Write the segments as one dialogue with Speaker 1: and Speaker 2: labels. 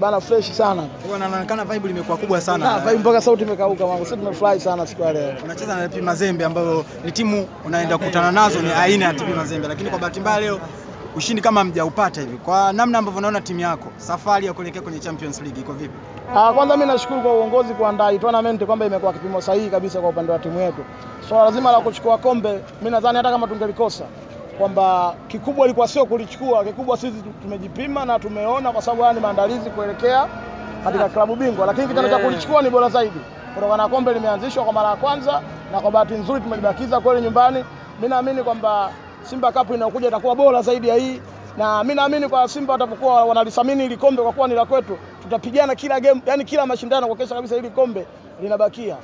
Speaker 1: bana fresh sana.
Speaker 2: Kwa inaonekana vibe limekuwa kubwa sana.
Speaker 1: Na vibe mpaka sauti imekauka mwangu. Sisi tumefurahi sana siku ya leo.
Speaker 2: Unacheza na TP Mazembe ambayo ni timu unaenda kukutana nazo ni aina ya TP Mazembe, lakini kwa bahati mbaya leo ushindi kama mjaupata hivi. Kwa namna ambavyo naona timu yako safari ya kuelekea kwenye Champions League iko vipi?
Speaker 1: Ah, kwanza mimi nashukuru kwa uongozi kuandaa tournament kwamba imekuwa kipimo sahihi kabisa kwa upande wa timu yetu. Swala so, lazima la kuchukua kombe, mimi nadhani hata kama tungelikosa kwamba kikubwa ilikuwa sio kulichukua, kikubwa sisi tumejipima na tumeona, kwa sababu haya ni maandalizi kuelekea katika klabu bingwa, lakini kitendo cha kulichukua ni bora zaidi kutokana na kombe limeanzishwa kwa mara ya kwanza, na kwa bahati nzuri tumelibakiza kweli nyumbani. Mimi naamini kwamba Simba Cup inayokuja itakuwa bora zaidi ya hii na mimi naamini kwa Simba watapokuwa wanalithamini ili kombe kwa kuwa ni la kwetu, tutapigana kila game, yani kila mashindano kuhakikisha kabisa hili kombe linabakia.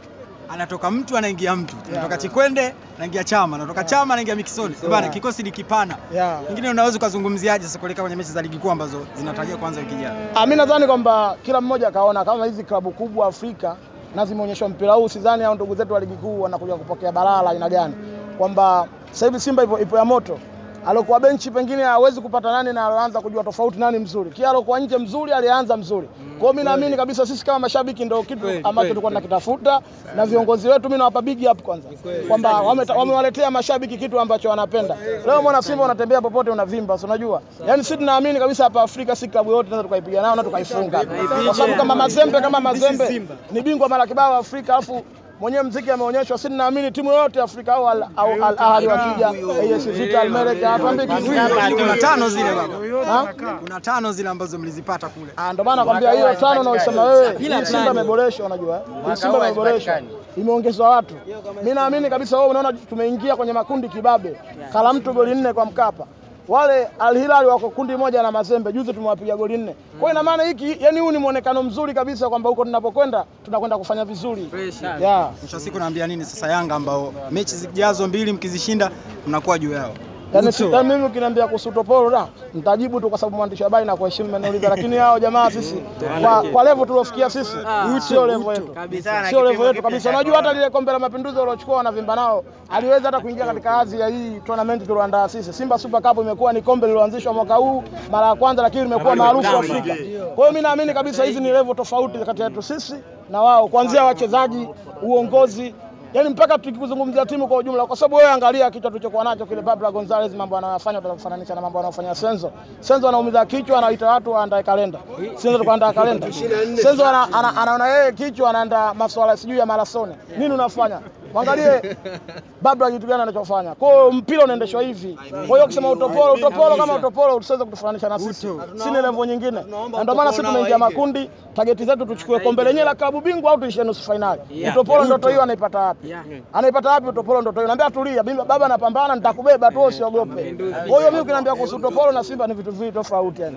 Speaker 2: Anatoka mtu anaingia mtu, yeah, anatoka Chikwende anaingia Chama, anatoka Chama anaingia Mikisoni. Bana, kikosi ni kipana.
Speaker 1: Yeah.
Speaker 2: Ingine unaweza ukazungumziaje sasa kuelekea kwenye mechi za ligi kuu ambazo zinatarajia kuanza wiki ijayo?
Speaker 1: Ah, mimi nadhani kwamba kila mmoja akaona kama hizi klabu kubwa Afrika na zimeonyeshwa mpira huu, sidhani hao ndugu zetu wa ligi kuu wanakuja kupokea balaa la aina gani, kwamba sasa hivi Simba ipo, ipo ya moto alokuwa benchi pengine hawezi kupata nani na aloanza kujua tofauti nani mzuri. Kia alokuwa nje mzuri alianza mzuri. Kwa hiyo mimi naamini kabisa sisi kama mashabiki ndio kitu ambacho tulikuwa tunakitafuta na viongozi wetu, mimi nawapa big up kwanza kwamba wamewaletea mashabiki kitu ambacho wanapenda. Leo mwana Simba unatembea popote unavimba, si unajua? Yaani sisi tunaamini kabisa hapa Afrika si klabu yote tunaweza tukaipiga nao na tukaifunga. Kwa sababu kama Mazembe kama Mazembe ni bingwa mara kibao Afrika alafu mwenyewe mziki ameonyeshwa, si naamini timu yoyote Afrika au Al au Al Ahly wakija. AS Vita Almerek hatuambii kitu.
Speaker 2: Kuna tano zile baba, kuna tano zile ambazo mlizipata kule.
Speaker 1: Ah, ndio maana nakwambia hiyo tano unaosema wewe, Simba imeboreshwa, unajua. Simba imeboreshwa, imeongezwa watu. Mimi naamini kabisa, wewe unaona tumeingia kwenye makundi kibabe, kala mtu goli nne kwa Mkapa wale Al Hilal wako kundi moja na Mazembe, juzi tumewapiga goli nne. Kwa ina maana hiki, yani huu ni muonekano mzuri kabisa kwamba huko tunapokwenda tunakwenda kufanya vizuri. Yeah.
Speaker 2: Mwisho wa siku naambia nini sasa Yanga ambao mechi zijazo mbili mkizishinda mnakuwa juu yao?
Speaker 1: Yaani sita mimi ukiniambia kuhusu Topolo da nitajibu tu kwa sababu mwandishi wa habari na kuheshimu maneno lakini hao jamaa sisi kwa, kwa level tuliofikia sisi sio level yetu, sio level yetu kabisa. Unajua hata lile kombe la mapinduzi waliochukua wanavimba nao aliweza hata kuingia katika hadhi ya hii tournament tulioandaa sisi. Simba Super Cup imekuwa ni kombe lililoanzishwa mwaka huu mara ya kwanza, lakini limekuwa maarufu Afrika. Kwa hiyo mimi naamini kabisa hizi ni level tofauti kati yetu sisi na wao, kuanzia wachezaji, uongozi Yaani mpaka tukizungumzia timu kwa ujumla, kwa sababu wewe angalia kichwa tulichokuwa nacho kile Pablo Gonzalez, mambo anayofanya utakufananisha na mambo anayofanya Senzo. Senzo anaumiza kichwa, anaita watu waandae kalenda. Senzo tukaandaa kalenda. Senzo anaona ana, ana yeye kichwa anaandaa masuala sijui ya marathoni. Nini unafanya? Mwangalie Babla kitu gani anachofanya. Kwa hiyo mpira unaendeshwa hivi. Kwa hiyo ukisema utopolo, utopolo kama utopolo usiweze kutufananisha na sisi. Si ni level nyingine. Na ndio maana sisi tumeingia makundi, target zetu tuchukue kombe lenyewe la klabu bingwa au tuishie nusu finali. Utopolo ndoto hiyo anaipata wapi? Anaipata wapi utopolo ndoto hiyo? Naambia tulia, baba anapambana, nitakubeba tu usiogope. Kwa hiyo mimi ukiniambia kuhusu utopolo na Simba ni vitu viwili tofauti yani.